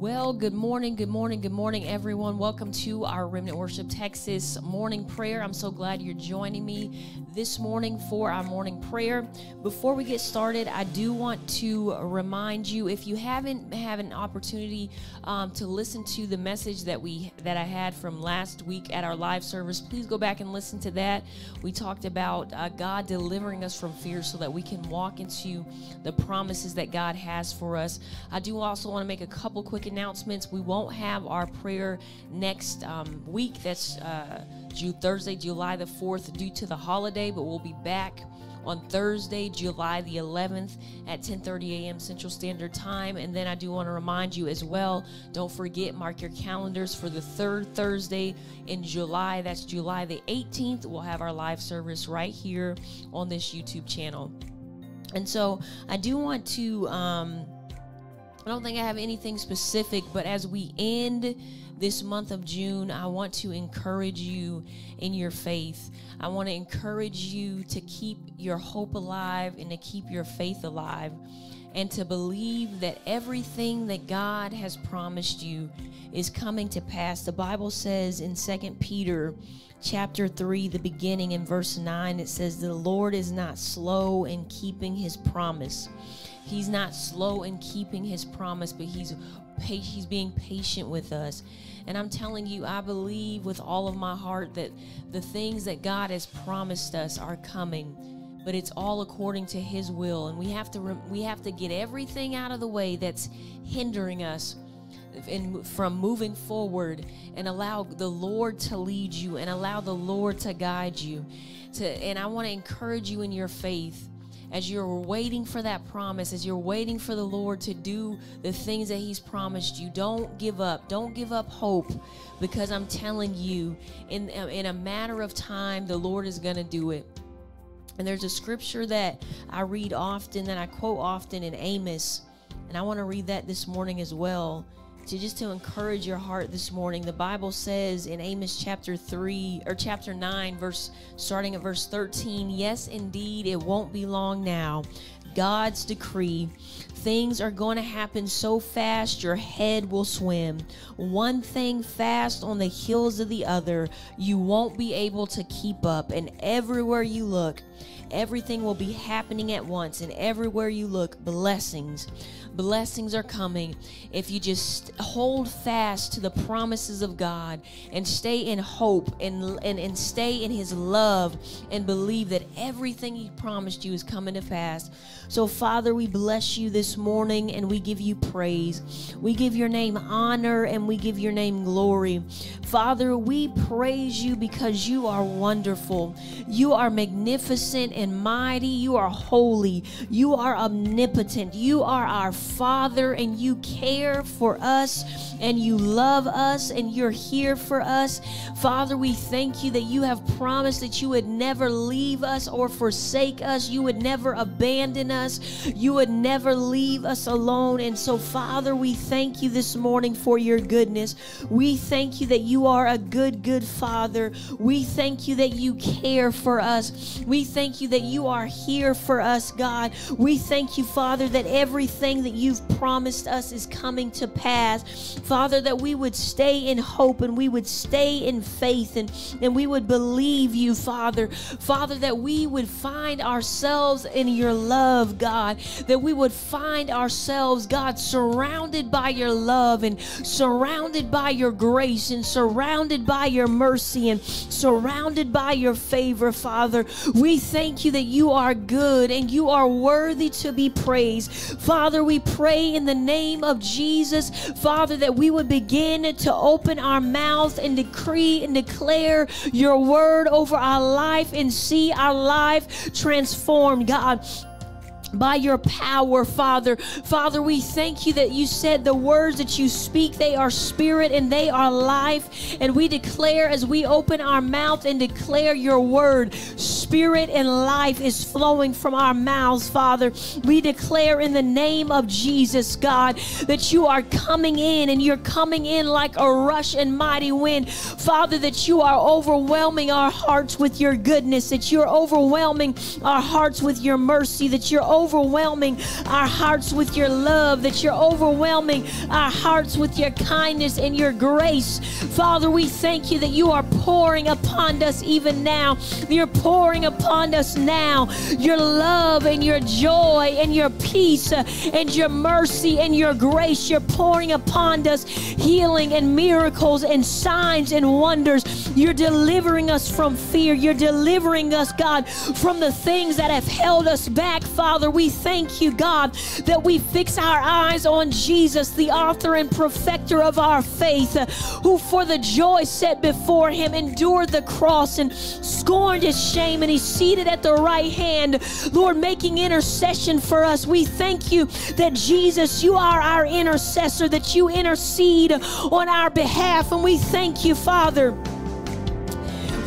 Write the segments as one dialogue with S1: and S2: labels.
S1: Well, good morning, good morning, good morning, everyone. Welcome to our Remnant Worship Texas morning prayer. I'm so glad you're joining me this morning for our morning prayer. Before we get started, I do want to remind you if you haven't had an opportunity um, to listen to the message that we that I had from last week at our live service, please go back and listen to that. We talked about uh, God delivering us from fear so that we can walk into the promises that God has for us. I do also want to make a couple quick announcements. We won't have our prayer next um, week. That's uh, Thursday, July the 4th, due to the holiday, but we'll be back on Thursday, July the 11th at 10:30 a.m. Central Standard Time. And then I do want to remind you as well, don't forget mark your calendars for the third Thursday in July. That's July the 18th. We'll have our live service right here on this YouTube channel. And so I do want to um, I don't think I have anything specific, but as we end this month of June, I want to encourage you in your faith. I want to encourage you to keep your hope alive and to keep your faith alive and to believe that everything that God has promised you is coming to pass. The Bible says in 2 Peter chapter 3, the beginning in verse 9, it says, The Lord is not slow in keeping his promise He's not slow in keeping his promise, but he's he's being patient with us. And I'm telling you, I believe with all of my heart that the things that God has promised us are coming. But it's all according to his will, and we have to we have to get everything out of the way that's hindering us in, from moving forward and allow the Lord to lead you and allow the Lord to guide you. To, and I want to encourage you in your faith as you're waiting for that promise, as you're waiting for the Lord to do the things that He's promised you, don't give up. Don't give up hope because I'm telling you, in, in a matter of time, the Lord is going to do it. And there's a scripture that I read often, that I quote often in Amos, and I want to read that this morning as well to just to encourage your heart this morning. The Bible says in Amos chapter 3 or chapter 9 verse starting at verse 13, yes indeed it won't be long now. God's decree. Things are going to happen so fast your head will swim. One thing fast on the heels of the other. You won't be able to keep up and everywhere you look, everything will be happening at once and everywhere you look, blessings blessings are coming if you just hold fast to the promises of God and stay in hope and, and, and stay in His love and believe that everything He promised you is coming to pass. So, Father, we bless you this morning and we give you praise. We give your name honor and we give your name glory. Father, we praise you because you are wonderful. You are magnificent and mighty. You are holy. You are omnipotent. You are our Father and you care for us and you love us and you're here for us. Father, we thank you that you have promised that you would never leave us or forsake us. You would never abandon us. You would never leave us alone. And so, Father, we thank you this morning for your goodness. We thank you that you are a good, good Father. We thank you that you care for us. We thank you that you are here for us, God. We thank you, Father, that everything that you've promised us is coming to pass. Father, that we would stay in hope and we would stay in faith and, and we would believe you, Father. Father, that we would find ourselves in your love, God. That we would find ourselves, God, surrounded by your love and surrounded by your grace and surrounded by your mercy and surrounded by your favor, Father. We thank you that you are good and you are worthy to be praised. Father, we pray in the name of Jesus, Father, that we would begin to open our mouth and decree and declare your word over our life and see our life transformed, God by your power, Father. Father, we thank you that you said the words that you speak, they are spirit and they are life. And we declare as we open our mouth and declare your word, spirit and life is flowing from our mouths, Father. We declare in the name of Jesus, God, that you are coming in and you're coming in like a rush and mighty wind. Father, that you are overwhelming our hearts with your goodness, that you're overwhelming our hearts with your mercy, that you're overwhelming our hearts with your love, that you're overwhelming our hearts with your kindness and your grace. Father, we thank you that you are pouring upon us even now. You're pouring upon us now your love and your joy and your peace uh, and your mercy and your grace. You're pouring upon us healing and miracles and signs and wonders. You're delivering us from fear. You're delivering us, God, from the things that have held us back, Father. We thank you, God, that we fix our eyes on Jesus, the author and perfecter of our faith, who for the joy set before him endured the cross and scorned his shame, and he's seated at the right hand, Lord, making intercession for us. We thank you that Jesus, you are our intercessor, that you intercede on our behalf, and we thank you, Father.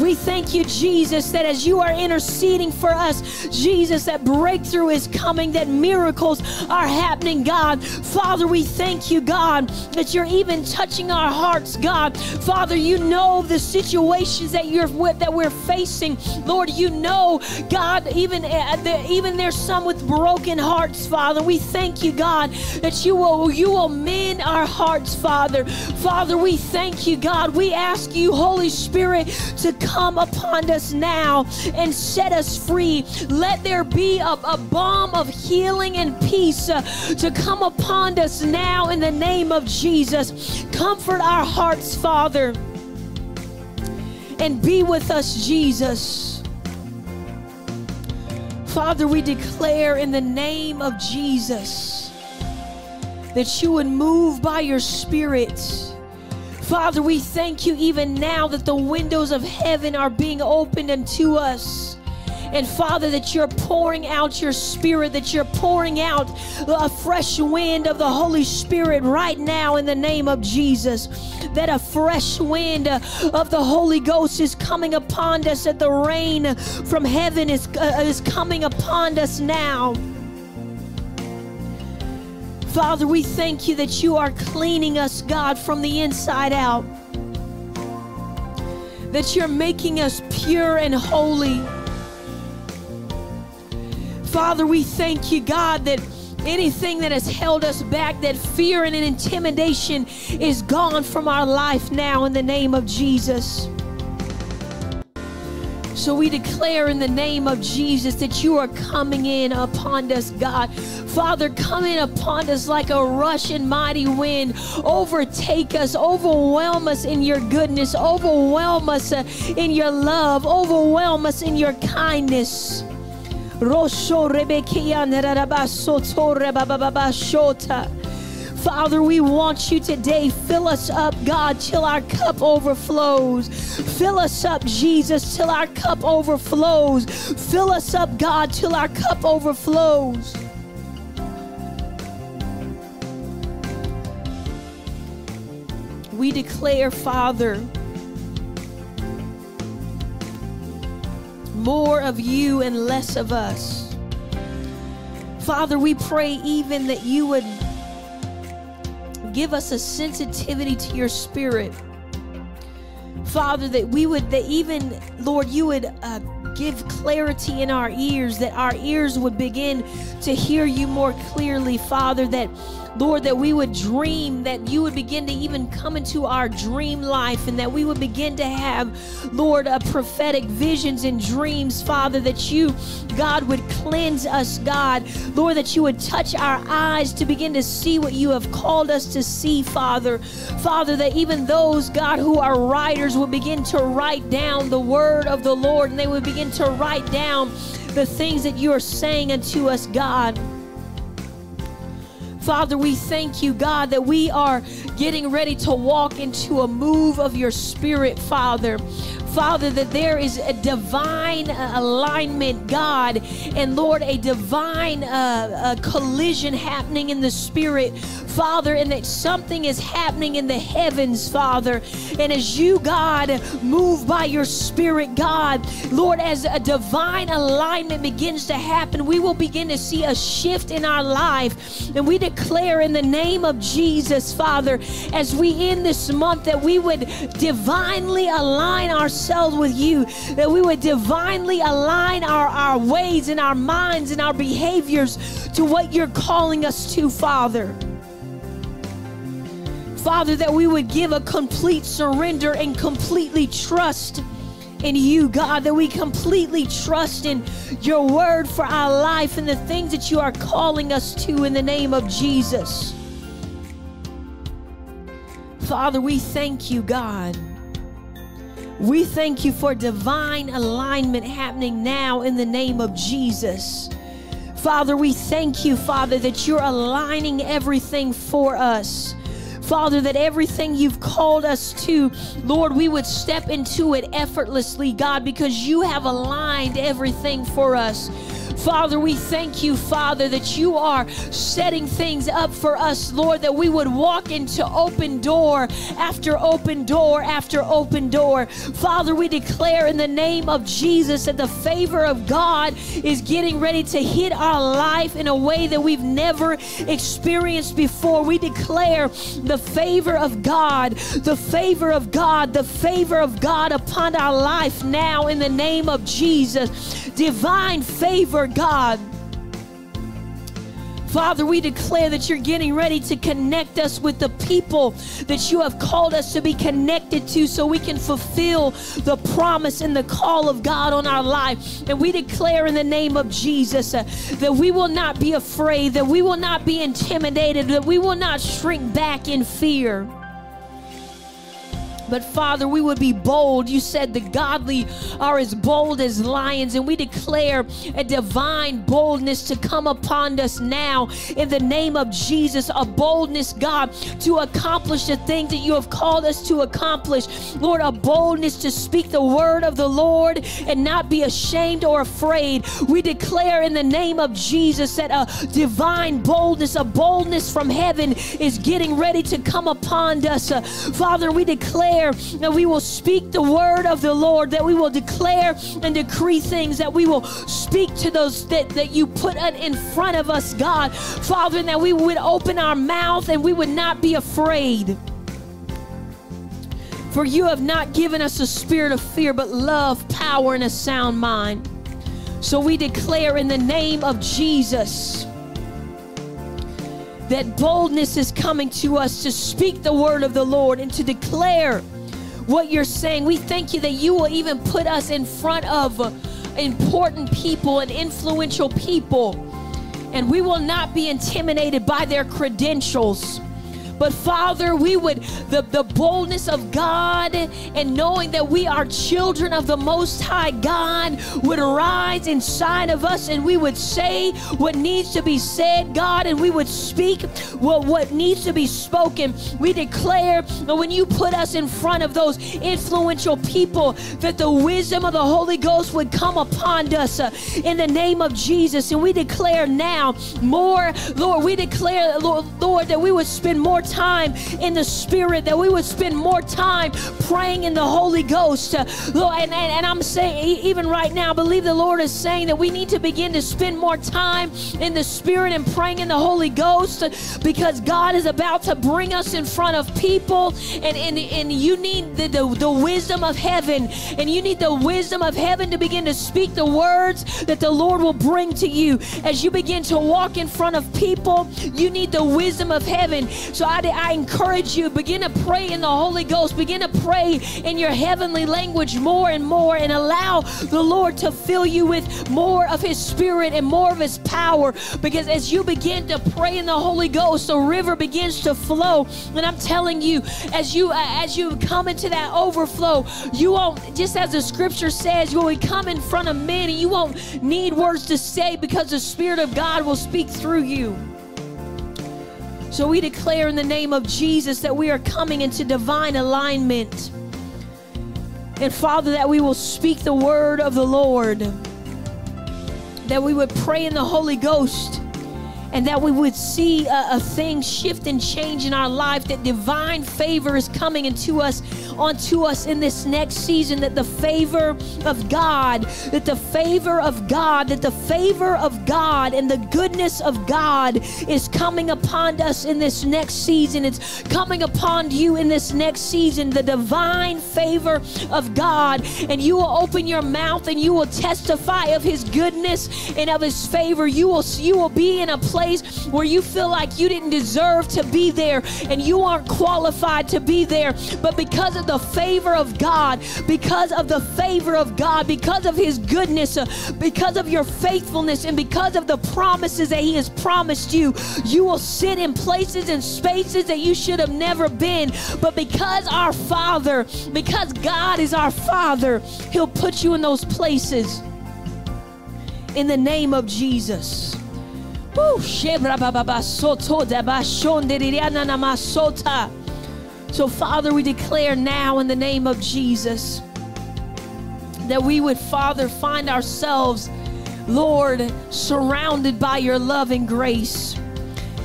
S1: We thank you, Jesus, that as you are interceding for us, Jesus, that breakthrough is coming, that miracles are happening, God. Father, we thank you, God, that you're even touching our hearts, God. Father, you know the situations that you're that we're facing. Lord, you know, God, even uh, even there's some with broken hearts, Father. We thank you, God, that you will you will mend our hearts, Father. Father, we thank you, God. We ask you, Holy Spirit, to come come upon us now and set us free. Let there be a, a balm of healing and peace uh, to come upon us now in the name of Jesus. Comfort our hearts, Father, and be with us, Jesus. Father, we declare in the name of Jesus that you would move by your Spirit Father, we thank you even now that the windows of heaven are being opened unto us. And Father, that you're pouring out your spirit, that you're pouring out a fresh wind of the Holy Spirit right now in the name of Jesus. That a fresh wind of the Holy Ghost is coming upon us, that the rain from heaven is, uh, is coming upon us now. Father, we thank you that you are cleaning us, God, from the inside out. That you're making us pure and holy. Father, we thank you, God, that anything that has held us back, that fear and intimidation is gone from our life now in the name of Jesus. So we declare in the name of Jesus that you are coming in upon us, God. Father, come in upon us like a rushing mighty wind. Overtake us, overwhelm us in your goodness, overwhelm us uh, in your love, overwhelm us in your kindness. Father, we want you today. Fill us up, God, till our cup overflows. Fill us up, Jesus, till our cup overflows. Fill us up, God, till our cup overflows. We declare, Father, more of you and less of us. Father, we pray even that you would give us a sensitivity to your spirit. Father, that we would, that even, Lord, you would uh, give clarity in our ears, that our ears would begin to hear you more clearly, Father, that Lord, that we would dream, that you would begin to even come into our dream life, and that we would begin to have, Lord, a prophetic visions and dreams, Father, that you, God, would cleanse us, God. Lord, that you would touch our eyes to begin to see what you have called us to see, Father. Father, that even those, God, who are writers would begin to write down the word of the Lord, and they would begin to write down the things that you are saying unto us, God. Father, we thank you, God, that we are getting ready to walk into a move of your spirit, Father. Father, that there is a divine uh, alignment, God, and Lord, a divine uh, uh, collision happening in the spirit, Father, and that something is happening in the heavens, Father. And as you, God, move by your spirit, God, Lord, as a divine alignment begins to happen, we will begin to see a shift in our life. And we declare in the name of Jesus, Father, as we end this month, that we would divinely align ourselves with you, that we would divinely align our, our ways and our minds and our behaviors to what you're calling us to, Father. Father, that we would give a complete surrender and completely trust in you, God, that we completely trust in your word for our life and the things that you are calling us to in the name of Jesus. Father, we thank you, God. We thank you for divine alignment happening now in the name of Jesus. Father, we thank you, Father, that you're aligning everything for us. Father, that everything you've called us to, Lord, we would step into it effortlessly, God, because you have aligned everything for us. Father, we thank you, Father, that you are setting things up for us, Lord, that we would walk into open door after open door after open door. Father, we declare in the name of Jesus that the favor of God is getting ready to hit our life in a way that we've never experienced before. We declare the favor of God, the favor of God, the favor of God upon our life now in the name of Jesus. Divine favor, God. Father, we declare that you're getting ready to connect us with the people that you have called us to be connected to so we can fulfill the promise and the call of God on our life. And we declare in the name of Jesus uh, that we will not be afraid, that we will not be intimidated, that we will not shrink back in fear. But Father, we would be bold. You said the godly are as bold as lions, and we declare a divine boldness to come upon us now in the name of Jesus. A boldness, God, to accomplish the things that you have called us to accomplish. Lord, a boldness to speak the word of the Lord and not be ashamed or afraid. We declare in the name of Jesus that a divine boldness, a boldness from heaven is getting ready to come upon us. Father, we declare declare that we will speak the word of the Lord, that we will declare and decree things, that we will speak to those that, that you put in front of us, God. Father, that we would open our mouth and we would not be afraid. For you have not given us a spirit of fear, but love, power, and a sound mind. So we declare in the name of Jesus that boldness is coming to us to speak the word of the Lord and to declare what you're saying. We thank you that you will even put us in front of important people and influential people, and we will not be intimidated by their credentials. But Father, we would, the, the boldness of God and knowing that we are children of the Most High God would rise inside of us and we would say what needs to be said, God, and we would speak what, what needs to be spoken. We declare that when you put us in front of those influential people, that the wisdom of the Holy Ghost would come upon us uh, in the name of Jesus. And we declare now more, Lord, we declare, Lord, Lord that we would spend more time in the Spirit, that we would spend more time praying in the Holy Ghost. Uh, Lord, and, and, and I'm saying, even right now, I believe the Lord is saying that we need to begin to spend more time in the Spirit and praying in the Holy Ghost uh, because God is about to bring us in front of people, and, and, and you need the, the, the wisdom of heaven, and you need the wisdom of heaven to begin to speak the words that the Lord will bring to you as you begin to walk in front of people. You need the wisdom of heaven. So I I encourage you, begin to pray in the Holy Ghost. Begin to pray in your heavenly language more and more and allow the Lord to fill you with more of His Spirit and more of His power. Because as you begin to pray in the Holy Ghost, the river begins to flow. And I'm telling you, as you as you come into that overflow, you won't, just as the scripture says, you will come in front of men and you won't need words to say because the Spirit of God will speak through you. So we declare in the name of Jesus that we are coming into divine alignment. And Father, that we will speak the word of the Lord, that we would pray in the Holy Ghost, and that we would see a, a, thing shift and change in our life that divine favor is coming into us onto us in this next season that the favor of god that the favor of god that the favor of god and the goodness of god is coming upon us in this next season. It's coming upon you in this next season. The divine favor of god and you will open your mouth and you will testify of his goodness and of his favor. You will you will be in a place place where you feel like you didn't deserve to be there and you aren't qualified to be there. But because of the favor of God, because of the favor of God, because of His goodness, uh, because of your faithfulness, and because of the promises that He has promised you, you will sit in places and spaces that you should have never been. But because our Father, because God is our Father, He'll put you in those places in the name of Jesus. So, Father, we declare now in the name of Jesus that we would, Father, find ourselves, Lord, surrounded by your love and grace.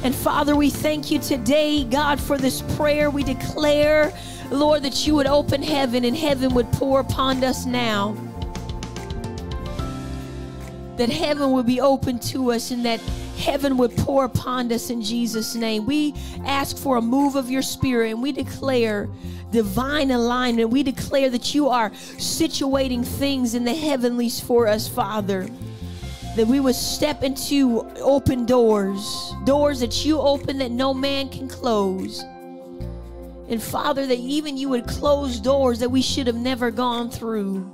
S1: And Father, we thank you today, God, for this prayer. We declare, Lord, that you would open heaven and heaven would pour upon us now. That heaven would be open to us and that heaven would pour upon us in Jesus' name. We ask for a move of your spirit and we declare divine alignment. We declare that you are situating things in the heavenlies for us, Father. That we would step into open doors, doors that you open that no man can close. And Father, that even you would close doors that we should have never gone through.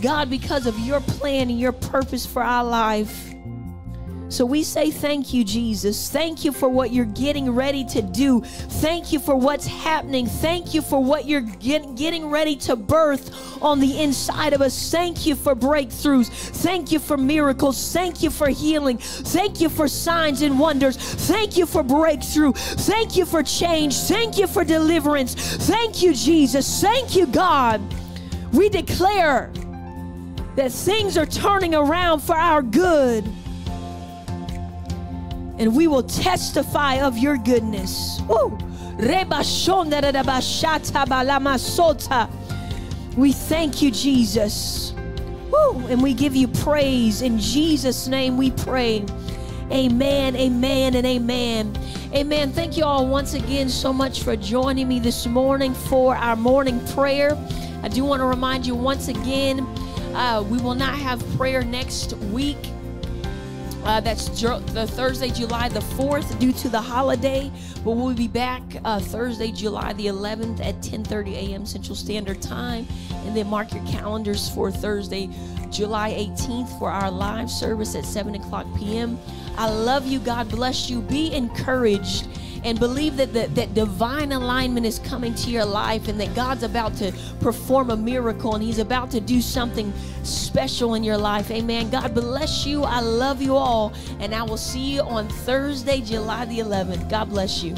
S1: God, because of your plan and your purpose for our life. So we say thank you, Jesus. Thank you for what you're getting ready to do. Thank you for what's happening. Thank you for what you're get, getting ready to birth on the inside of us. Thank you for breakthroughs. Thank you for miracles. Thank you for healing. Thank you for signs and wonders. Thank you for breakthrough. Thank you for change. Thank you for deliverance. Thank you, Jesus. Thank you, God. We declare that things are turning around for our good and we will testify of your goodness. We thank you, Jesus. Woo. And we give you praise. In Jesus' name we pray. Amen, amen, and amen. Amen. Thank you all once again so much for joining me this morning for our morning prayer. I do want to remind you once again, uh, we will not have prayer next week. Uh, that's the Thursday, July the 4th, due to the holiday. But we'll be back uh, Thursday, July the 11th at 10:30 a.m. Central Standard Time, and then mark your calendars for Thursday, July 18th, for our live service at 7 o'clock p.m. I love you. God bless you. Be encouraged and believe that the, that divine alignment is coming to your life and that God's about to perform a miracle and He's about to do something special in your life. Amen. God bless you. I love you all. And I will see you on Thursday, July the 11th. God bless you.